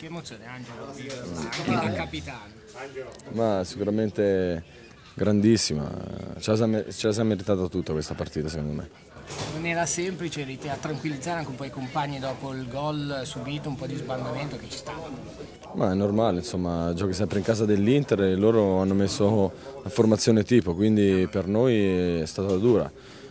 Che emozione Angelo, anche da capitano. Ma sicuramente grandissima, ce la si è meritata tutta questa partita secondo me. Non era semplice, eri a tranquillizzare anche un po' i compagni dopo il gol subito, un po' di sbandamento che ci stava. Ma è normale, insomma, giochi sempre in casa dell'Inter e loro hanno messo la formazione tipo, quindi per noi è stata dura.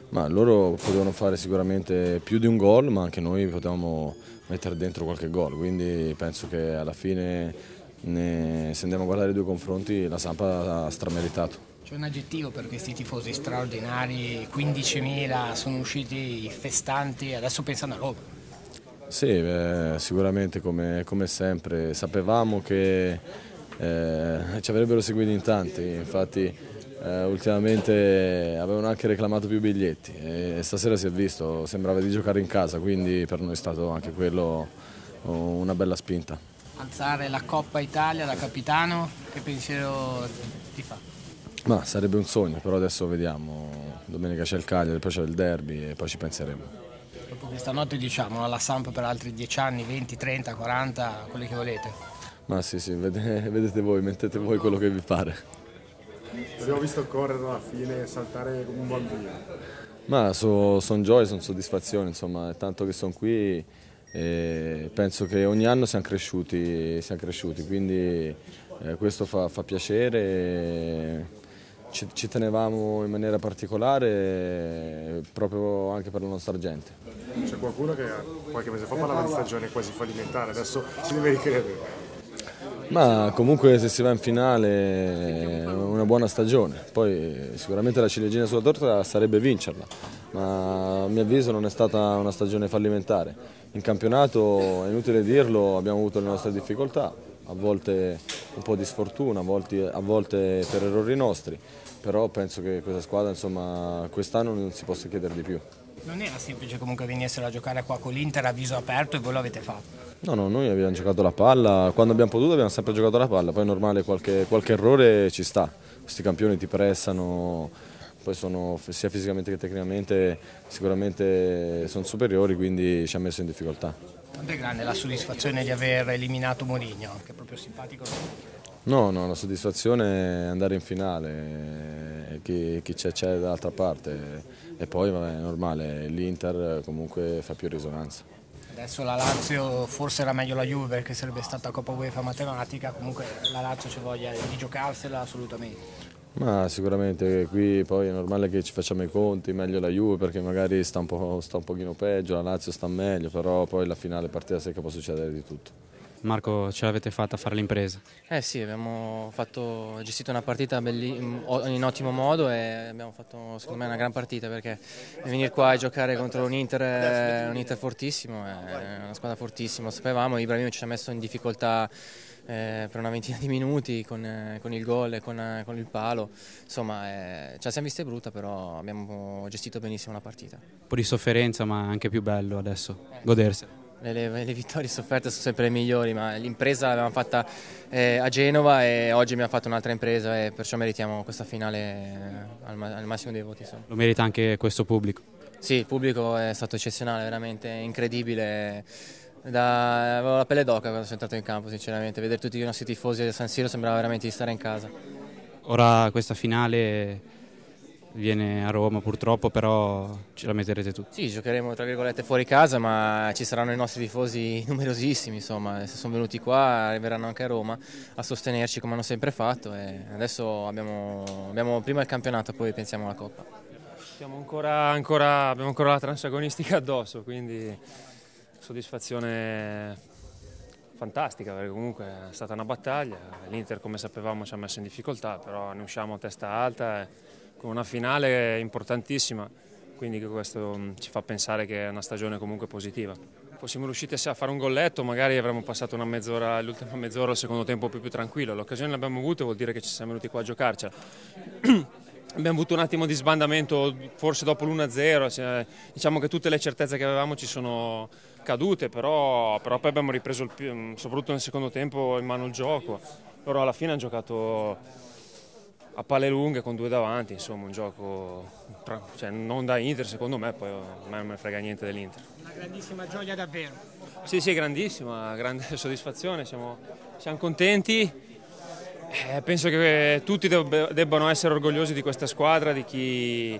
Ma loro potevano fare sicuramente più di un gol, ma anche noi potevamo mettere dentro qualche gol, quindi penso che alla fine ne, se andiamo a guardare i due confronti la Sampa ha strameritato. C'è un aggettivo per questi tifosi straordinari, 15.000 sono usciti festanti, adesso pensano a Roma. Sì, beh, sicuramente come, come, sempre, sapevamo che eh, ci avrebbero seguito in tanti, infatti eh, ultimamente avevano anche reclamato più biglietti e stasera si è visto, sembrava di giocare in casa, quindi per noi è stato anche quello una bella spinta. Alzare la Coppa Italia da capitano, che pensiero ti fa? Ma sarebbe un sogno, però adesso vediamo, domenica c'è il Cagliari, poi c'è il derby e poi ci penseremo. Dopo questa notte diciamo alla Samp per altri 10 anni, 20, 30, 40, quelli che volete. Ma sì, sì, vedete voi, mettete voi quello che vi pare. Abbiamo visto correre alla fine, saltare come un bambino. Ma sono son gioie, sono soddisfazioni, insomma, tanto che sono qui e penso che ogni anno siamo cresciuti, siamo cresciuti quindi eh, questo fa, fa piacere ci, ci, tenevamo in maniera particolare proprio anche per la nostra gente. C'è qualcuno che qualche mese fa parlava di stagione quasi fallimentare, adesso si deve ricredere. Ma comunque se si va in finale è una buona stagione, poi sicuramente la ciliegina sulla torta sarebbe vincerla, ma a mio avviso non è stata una stagione fallimentare. In campionato, è inutile dirlo, abbiamo avuto le nostre difficoltà, a volte un po' di sfortuna, a volte, a volte per errori nostri, però penso che questa squadra quest'anno non si possa chiedere di più. Non era semplice comunque venissero a giocare qua con l'Inter a viso aperto e voi lo avete fatto? No, no, noi abbiamo giocato la palla, quando abbiamo potuto abbiamo sempre giocato la palla, poi è normale qualche, qualche errore ci sta, questi campioni ti pressano, poi sono sia fisicamente che tecnicamente sicuramente sono superiori, quindi ci ha messo in difficoltà. Quanto è grande la soddisfazione di aver eliminato Mourinho, che è proprio simpatico? No, no, la soddisfazione è andare in finale, chi, chi c'è c'è dall'altra parte e poi vabbè, è normale, l'Inter comunque fa più risonanza. Adesso la Lazio forse era meglio la Juve perché sarebbe stata Coppa UEFA matematica, comunque la Lazio ci voglia di giocarsela assolutamente. Ma sicuramente qui poi è normale che ci facciamo i conti, meglio la Juve perché magari sta un, po', sta un pochino peggio, la Lazio sta meglio, però poi la finale partita secca può succedere di tutto. Marco, ce l'avete fatta a fare l'impresa? Eh sì, abbiamo fatto, gestito una partita in ottimo modo e abbiamo fatto secondo me una gran partita perché venire qua e giocare contro un Inter, un Inter fortissimo, è una squadra fortissima, lo sapevamo, Ibrahimovic ci ha messo in difficoltà eh, per una ventina di minuti con, eh, con il gol e con, eh, con, il palo. Insomma, eh, ce la siamo viste brutta, però abbiamo gestito benissimo la partita. Un po' di sofferenza, ma anche più bello adesso, godersela. Le, le, le, vittorie sofferte sono sempre le migliori, ma l'impresa l'abbiamo fatta eh, a Genova e oggi abbiamo fatto un'altra impresa e perciò meritiamo questa finale eh, al, al, massimo dei voti. Insomma. Lo merita anche questo pubblico? Sì, il pubblico è stato eccezionale, veramente incredibile da, avevo la pelle d'oca quando sono entrato in campo, sinceramente. Vedere tutti i nostri tifosi del San Siro sembrava veramente di stare in casa. Ora questa finale viene a Roma purtroppo, però ce la metterete tutti. Sì, giocheremo tra virgolette fuori casa, ma ci saranno i nostri tifosi numerosissimi, insomma, se sono venuti qua arriveranno anche a Roma a sostenerci come hanno sempre fatto e adesso abbiamo, abbiamo prima il campionato, poi pensiamo alla Coppa. Ancora, ancora, abbiamo ancora la transagonistica addosso, quindi soddisfazione fantastica perché comunque è stata una battaglia, l'Inter come sapevamo ci ha messo in difficoltà, però ne usciamo a testa alta con una finale importantissima, quindi questo mm, ci fa pensare che è una stagione comunque positiva. Fossimo riusciti a fare un golletto, magari avremmo passato mezz'ora, l'ultima mezz'ora, il secondo tempo più, più tranquillo. L'occasione l'abbiamo avuta, vuol dire che ci siamo venuti qua a giocarcela. Abbiamo avuto un attimo di sbandamento forse dopo l'1-0, cioè, diciamo che tutte le certezze che avevamo ci sono cadute, però, però poi abbiamo ripreso, più, soprattutto nel secondo tempo, in mano il gioco. Loro alla fine hanno giocato a palle lunghe con due davanti, insomma un gioco cioè, non da Inter secondo me, poi a me non me frega niente dell'Inter. Una grandissima gioia davvero. Sì, sì, grandissima, grande soddisfazione, siamo, siamo contenti. Eh, penso che tutti debbano essere orgogliosi di questa squadra, di chi,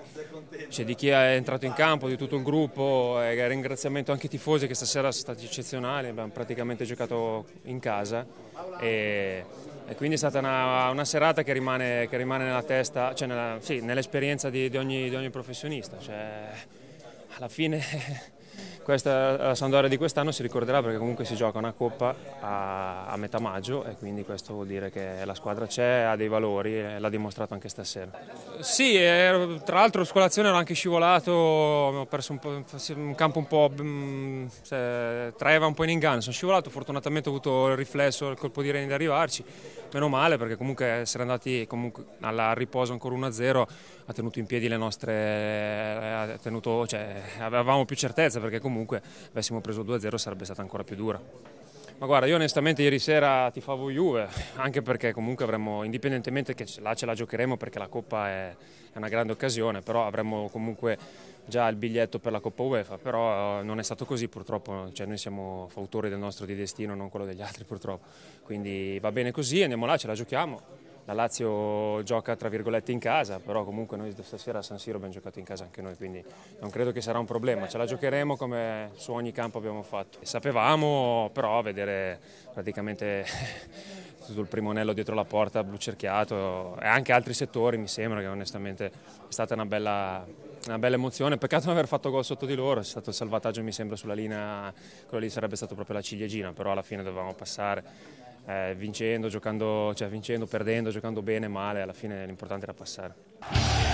cioè, di chi, è entrato in campo, di tutto il gruppo. E ringraziamento anche ai tifosi che stasera sono stati eccezionali, abbiamo praticamente giocato in casa e, e quindi è stata una, una serata che rimane, che rimane, nella testa, cioè sì, nell'esperienza di, di, ogni, di, ogni, professionista. Cioè, alla fine questa, la Sampdoria di quest'anno si ricorderà perché comunque si gioca una coppa a, a, metà maggio e quindi questo vuol dire che la squadra c'è, ha dei valori e l'ha dimostrato anche stasera. Sì, ero, tra l'altro scolazione ero anche scivolato, ho perso un, un campo un po', se, traeva un po' in inganno, sono scivolato, fortunatamente ho avuto il riflesso, il colpo di reni di arrivarci, meno male perché comunque essere andati comunque alla riposo ancora 1-0 ha tenuto in piedi le nostre, tenuto, cioè, avevamo più certezza perché comunque avessimo preso 2-0 sarebbe stata ancora più dura. Ma guarda, io onestamente ieri sera ti favo Juve, anche perché comunque avremmo, indipendentemente che là ce la giocheremo perché la Coppa è, è una grande occasione, però avremmo comunque già il biglietto per la Coppa UEFA, però non è stato così purtroppo, cioè noi siamo fautori del nostro di destino, non quello degli altri purtroppo, quindi va bene così, andiamo là, ce la giochiamo. La Lazio gioca tra virgolette in casa, però comunque noi stasera a San Siro abbiamo giocato in casa anche noi, quindi non credo che sarà un problema, ce la giocheremo come su ogni campo abbiamo fatto. Sapevamo però vedere praticamente tutto il primo anello dietro la porta blu cerchiato e anche altri settori mi sembra che onestamente è stata una bella, una bella emozione, peccato non aver fatto gol sotto di loro, è stato il salvataggio mi sembra sulla linea, quello lì sarebbe stato proprio la ciliegina, però alla fine dovevamo passare. Eh, vincendo, giocando, cioè vincendo, perdendo, giocando bene, male, alla fine l'importante era passare.